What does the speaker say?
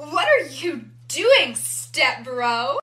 What are you doing, step bro?